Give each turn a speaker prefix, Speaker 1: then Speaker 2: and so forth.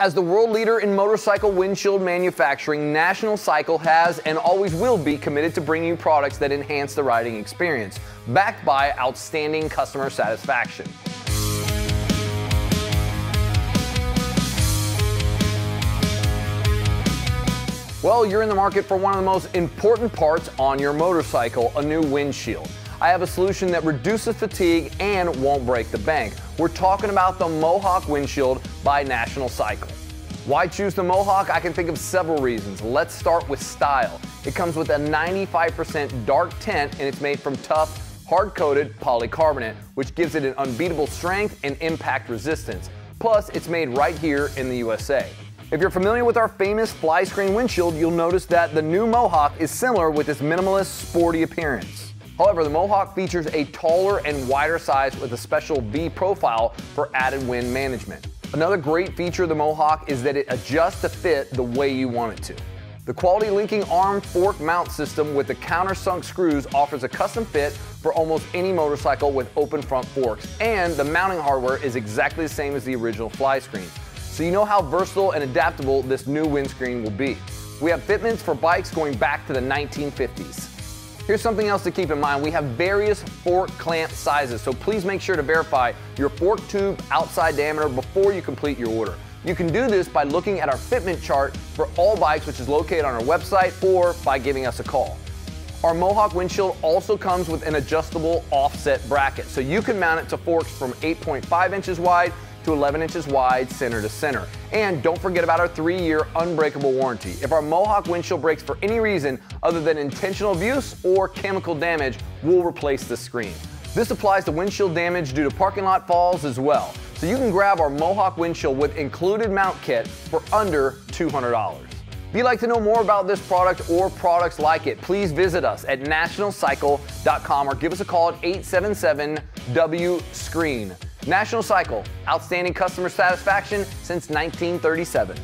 Speaker 1: As the world leader in motorcycle windshield manufacturing, National Cycle has and always will be committed to bringing you products that enhance the riding experience, backed by outstanding customer satisfaction. Well, you're in the market for one of the most important parts on your motorcycle, a new windshield. I have a solution that reduces fatigue and won't break the bank. We're talking about the Mohawk windshield by National Cycle. Why choose the Mohawk? I can think of several reasons. Let's start with style. It comes with a 95% dark tint and it's made from tough, hard-coated polycarbonate, which gives it an unbeatable strength and impact resistance. Plus, it's made right here in the USA. If you're familiar with our famous fly screen windshield, you'll notice that the new Mohawk is similar with its minimalist, sporty appearance. However, the Mohawk features a taller and wider size with a special V profile for added wind management. Another great feature of the Mohawk is that it adjusts to fit the way you want it to. The quality linking arm fork mount system with the countersunk screws offers a custom fit for almost any motorcycle with open front forks, and the mounting hardware is exactly the same as the original fly screen. So you know how versatile and adaptable this new windscreen will be. We have fitments for bikes going back to the 1950s. Here's something else to keep in mind. We have various fork clamp sizes, so please make sure to verify your fork tube outside diameter before you complete your order. You can do this by looking at our fitment chart for all bikes, which is located on our website, or by giving us a call. Our Mohawk windshield also comes with an adjustable offset bracket, so you can mount it to forks from 8.5 inches wide to 11 inches wide center to center. And don't forget about our three-year unbreakable warranty. If our Mohawk windshield breaks for any reason other than intentional abuse or chemical damage, we'll replace the screen. This applies to windshield damage due to parking lot falls as well. So you can grab our Mohawk windshield with included mount kit for under $200. If you'd like to know more about this product or products like it, please visit us at nationalcycle.com or give us a call at 877 W Screen. National Cycle, outstanding customer satisfaction since 1937.